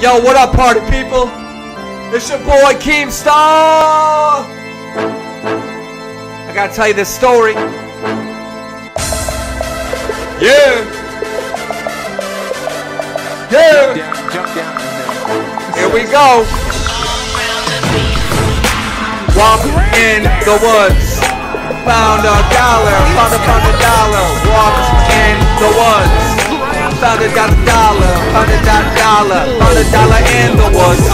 Yo, what up, party people? It's your boy Keemstar. I gotta tell you this story. Yeah. Yeah. Here we go. Walk in the woods. Found a dollar. Found a found a dollar. Walked in the woods. Found a dollar. Found a dollar. Found a dollar the woods.